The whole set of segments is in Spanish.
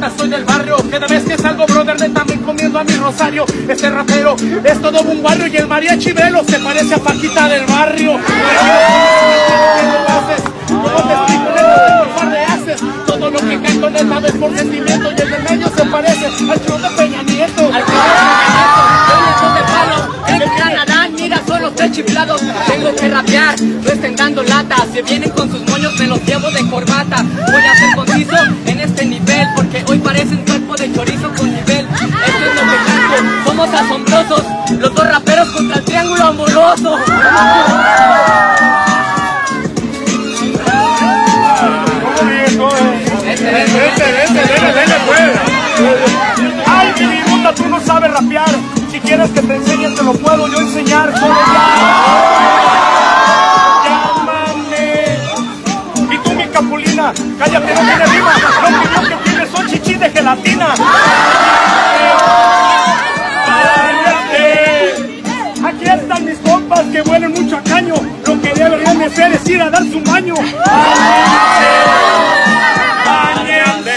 neta soy del barrio Cada vez que salgo, brother, neta me comiendo a mi rosario Este rapero es todo un barrio y el mariachi velo se parece a Paquita del barrio ¿Cómo te explico, neta, por par de haces Todo lo que canto, neta, es por sentimiento Y el de medio se parece al show de Peña Nieto de palo, el chiflados. Tengo que rapear, no estén dando lata. Se vienen con sus moños, me los llevo de corbata. Voy a ser conciso de chorizo con nivel. Esto es lo canto, somos asombrosos. Los dos raperos contra el triángulo amoroso. Vente, vente, vente, vente, pues. Ay, mi tú no sabes rapear. Si quieres que te enseñe, te lo puedo yo enseñar. Huelen mucho a caño. Lo que deberían de hacer es ir a dar su baño.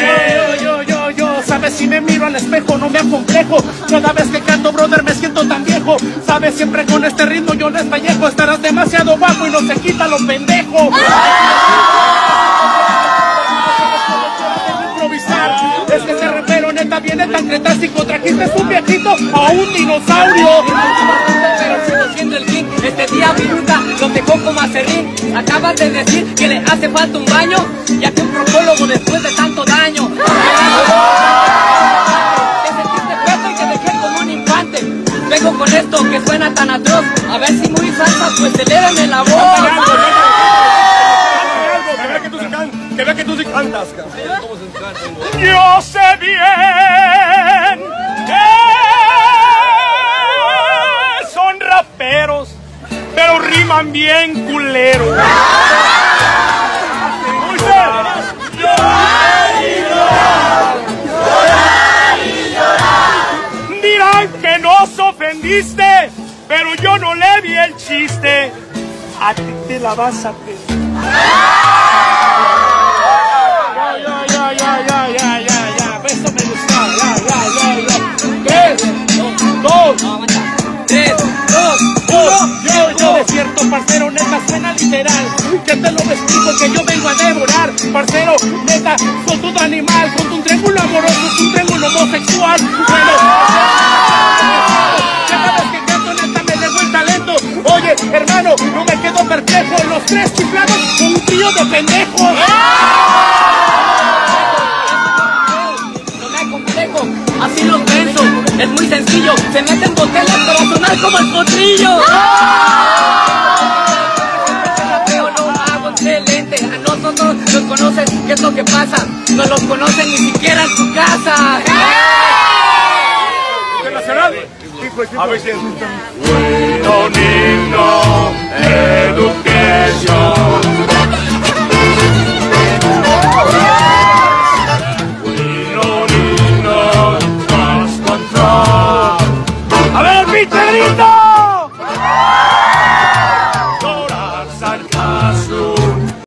Yo, yo, yo, yo, sabes si me miro al espejo no me acomplejo Cada vez que canto, brother, me siento tan viejo. Sabes, siempre con este ritmo yo les pellejo. Estarás demasiado guapo y no se quita lo pendejo. Improvisar. Es que ese rapero neta viene tan cretácico. Trajiste un viejito a un dinosaurio. Pero siendo el este día mi ruta los dejó como acerrín. Acabas de decir que le hace falta un baño, ya que un procólogo después de tanto daño. Te sentiste preso y te dejé como un infante. Vengo con esto que suena tan atroz, a ver si muy salsa, pues elévame la voz. Que vea que tú sí can- que vea que tú sí cantas. Yo sé bien riman bien culero. Llorar y llorar, llorar y llorar. Dirán que nos ofendiste, pero yo no le vi el chiste. A ti te la vas a pedir. Ya, ya, ya, ya, ya, ya, ya. Eso me gustó. Ya, ya, ya, ya. Tres, dos, aguanta. Tres, dos, uno. Yo, yo parcero, neta, suena literal. Que te lo explico, que yo vengo a devorar. Parcero, neta, soy todo animal. Con un triángulo amoroso, es un triángulo homosexual. Bueno, cada vez que canto, neta, me dejo el talento. Oye, hermano, no me quedo perplejo. Los tres chiflados son un trío de pendejos. así los pienso. Es muy sencillo, se meten botelas para sonar como el potrillo. no los conoces, ¿qué es lo que pasa? No los conocen ni siquiera en su casa. A education. Ver.